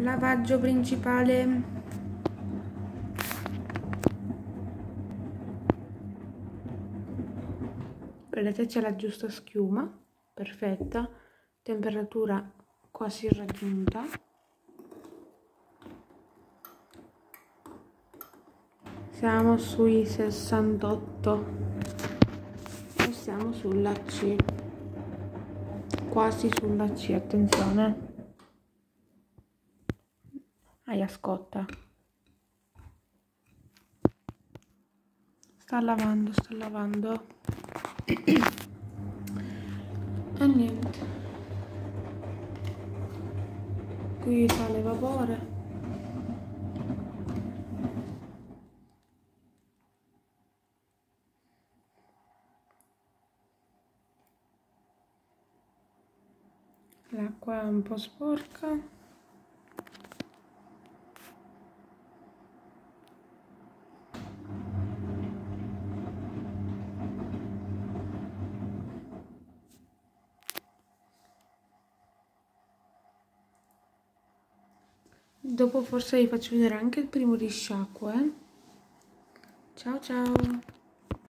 lavaggio principale. Vedete c'è la giusta schiuma perfetta temperatura quasi raggiunta. Siamo sui 68 e siamo sulla C quasi sulla C attenzione aia scotta. Sta lavando sta lavando. E niente. Qui sale vapore. L'acqua è un po' sporca dopo forse vi faccio vedere anche il primo risciacquo eh. Ciao ciao